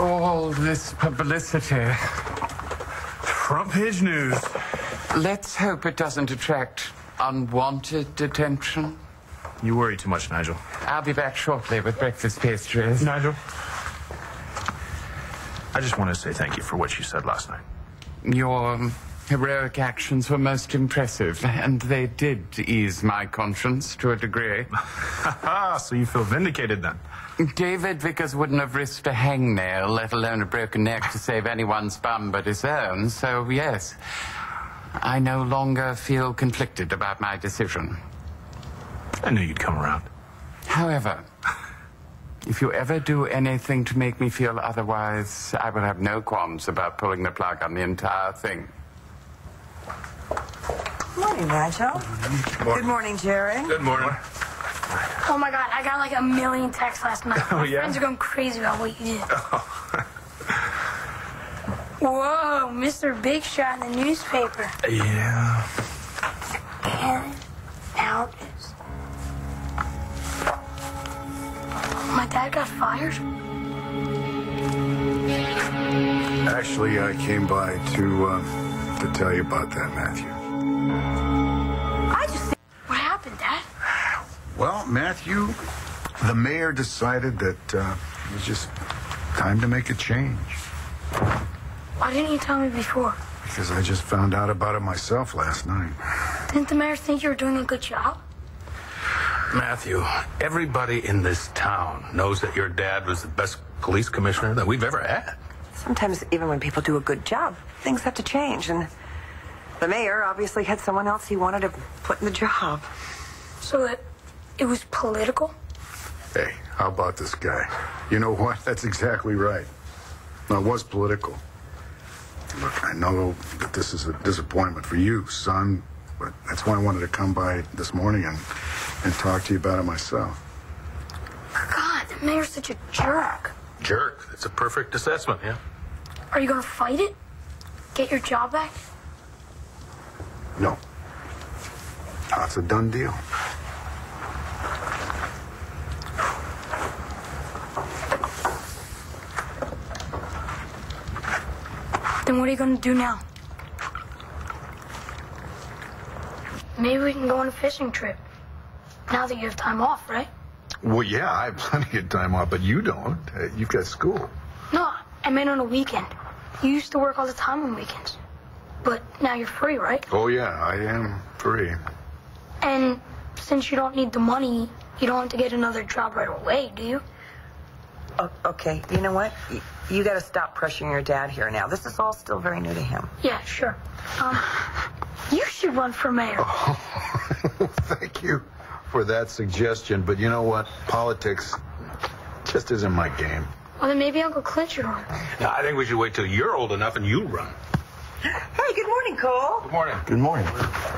All this publicity. Front page news. Let's hope it doesn't attract unwanted attention. You worry too much, Nigel. I'll be back shortly with breakfast pastries. Nigel? I just want to say thank you for what you said last night. Your heroic actions were most impressive, and they did ease my conscience to a degree. Ah, so you feel vindicated then? David Vickers wouldn't have risked a hangnail, let alone a broken neck, to save anyone's bum but his own, so yes. I no longer feel conflicted about my decision. I knew you'd come around. However, if you ever do anything to make me feel otherwise, I will have no qualms about pulling the plug on the entire thing. Morning, Nigel. Good morning, Jared. Good morning. Oh my god, I got like a million texts last night. Oh, My yeah? friends are going crazy about what you did. Whoa, Mr. Big Shot in the newspaper. Yeah. And now is. My dad got fired? Actually, I came by to uh, to tell you about that, Matthew. I just think. What happened, Dad? Well, Matthew, the mayor decided that uh, it was just time to make a change Why didn't you tell me before? because I just found out about it myself last night. Didn't the mayor think you were doing a good job? Matthew, everybody in this town knows that your dad was the best police commissioner that we've ever had. Sometimes, even when people do a good job, things have to change. And the mayor obviously had someone else he wanted to put in the job. So it, it was political? Hey, how about this guy? You know what? That's exactly right. Now, it was political. Look, I know that this is a disappointment for you, son, but that's why I wanted to come by this morning and, and talk to you about it myself. God, the mayor's such a jerk. Jerk. That's a perfect assessment, yeah? Are you gonna fight it? Get your job back? No. That's a done deal. Then what are you gonna do now? Maybe we can go on a fishing trip. Now that you have time off, right? Well, yeah, I have plenty of time off, but you don't. Uh, you've got school. No, I meant on a weekend. You used to work all the time on weekends. But now you're free, right? Oh, yeah, I am free. And since you don't need the money, you don't have to get another job right away, do you? O- okay, you know what? Y- You got to stop pressuring your dad here now. This is all still very new to him. Yeah, sure. Um, you should run for mayor. Thank you for that suggestion, but you know what? Politics just isn't my game. Well, then maybe Uncle Clint should run. Now, I think we should wait till you're old enough and you run. Hey, good morning, Cole. Good morning. Good morning,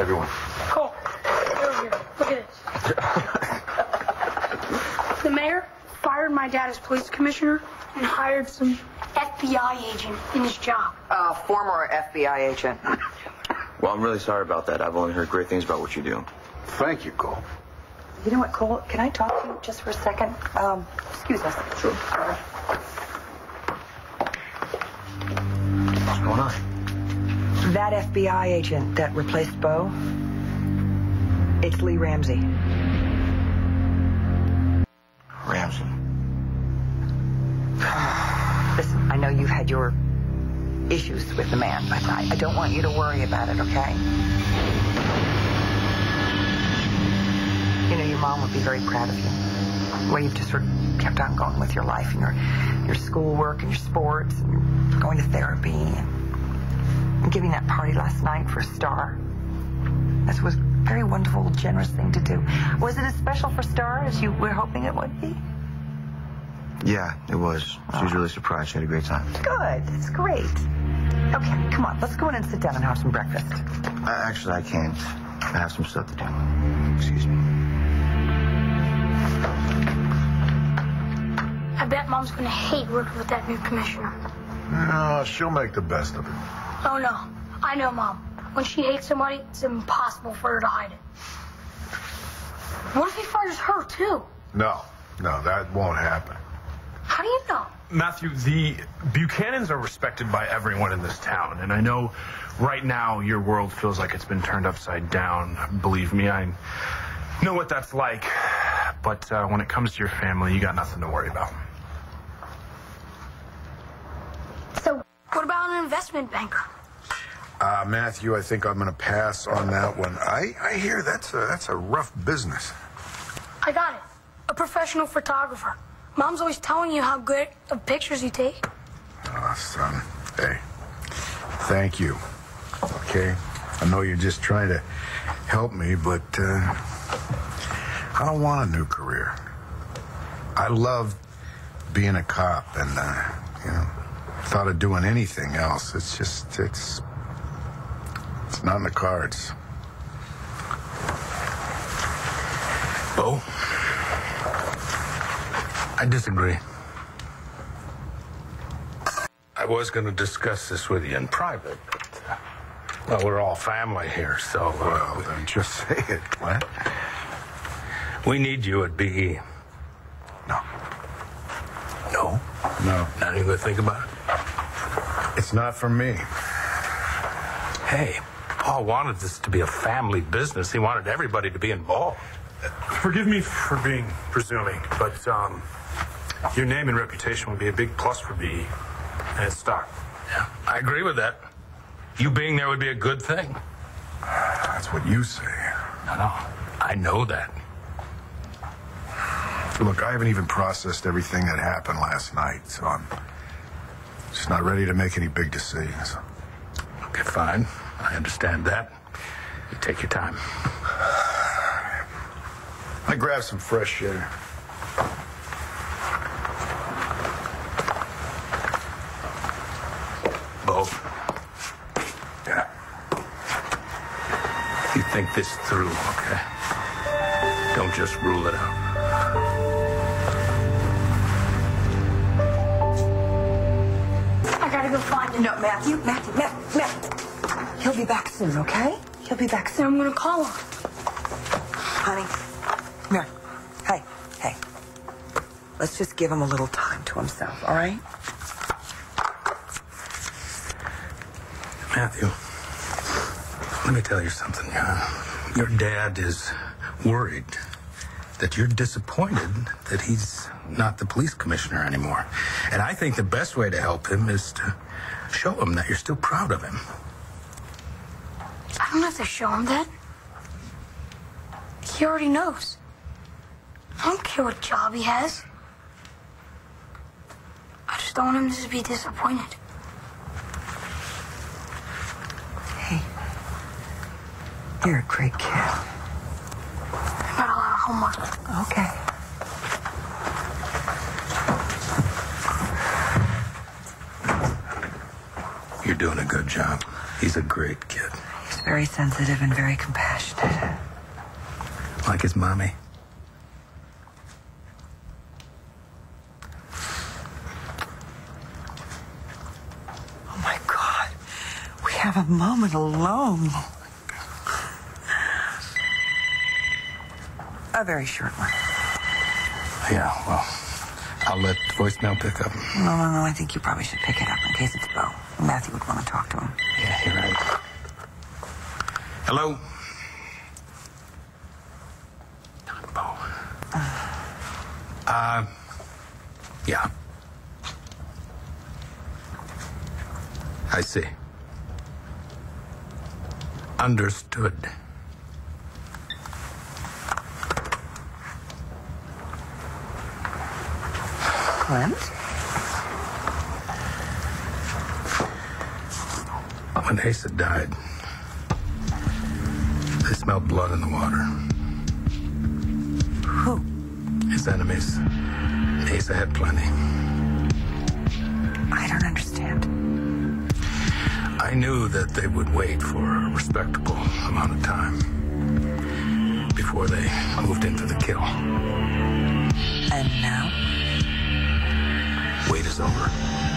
everyone. Cole, over here. Look at this. the mayor fired my dad as police commissioner and hired some FBI agent in his job. Uh, former FBI agent. Well, I'm really sorry about that. I've only heard great things about what you do. Thank you, Cole. You know what, Cole? Can I talk to you just for a second? Um, excuse us. Sure. What's going on? That FBI agent that replaced Bo, it's Lee Ramsey. Ramsey. Listen, I know you've had your issues with the man, but I, I don't want you to worry about it, okay? Mom would be very proud of you. The way you've just sort of kept on going with your life and your your schoolwork and your sports and going to therapy and, giving that party last night for a Starr. This was a very wonderful, generous thing to do. Was it as special for Starr as you were hoping it would be? Yeah, it was. She was really surprised. She had a great time. Good. That's great. Okay, come on. Let's go in and sit down and have some breakfast. Uh, actually, I can't. I have some stuff to do. Excuse me. I bet mom's gonna hate working with that new commissioner. No, she'll make the best of it. Oh no, I know mom. When she hates somebody, it's impossible for her to hide it. What if he fires her too? No, no, that won't happen. How do you know? Matthew, the Buchanans are respected by everyone in this town, and I know right now your world feels like it's been turned upside down. Believe me, I know what that's like. But uh, when it comes to your family, you got nothing to worry about. So, what about an investment banker? Uh, Matthew, I think I'm going to pass on that one. I, I hear that's a, that's a rough business. I got it. A professional photographer. Mom's always telling you how good of pictures you take. Oh, son. Hey, thank you. Okay? I know you're just trying to help me, but uh, I don't want a new career. I love being a cop and, uh, you know, thought of doing anything else. It's just, it's, it's not in the cards. Bo, I disagree. I was going to discuss this with you in private, but, uh, well, we're all family here, so uh, Well, then just say it, Clint. We need you at BE. No. No? No. Not even going to think about it? It's not for me. Hey, Paul wanted this to be a family business. He wanted everybody to be involved. Forgive me for being presuming, but um, your name and reputation would be a big plus for BE and its stock. Yeah, I agree with that. You being there would be a good thing. That's what you say. No, no, I know that. Look, I haven't even processed everything that happened last night, so I'm just not ready to make any big decisions. Okay, fine. I understand that. You take your time. I grabbed some fresh air. Both. Yeah. You think this through, okay? Don't just rule it out. No, Matthew, Matthew, Matthew, Matthew. He'll be back soon, okay? He'll be back soon. I'm gonna call him. Honey, come here. Hey, hey. Let's just give him a little time to himself, all right? Matthew, let me tell you something. Uh, your dad is worried that you're disappointed that he's not the police commissioner anymore. And I think the best way to help him is to show him that you're still proud of him. I don't have to show him that. He already knows. I don't care what job he has. I just don't want him to be disappointed. Hey. You're a great kid. I got a lot of homework. Okay. You're doing a good job. He's a great kid. He's very sensitive and very compassionate. Like his mommy. Oh my God. We have a moment alone. A very short one. Yeah, well, I'll let voicemail pick up. No, no, no. I think you probably should pick it up in case it's Bo. Matthew would want to talk to him. Yeah, you're right. Hello? Not Bo. Uh, yeah. I see. Understood. Clint? When Asa died, they smelled blood in the water. Who? His enemies. Asa had plenty. I don't understand. I knew that they would wait for a respectable amount of time before they moved into the kill. And now? Is over.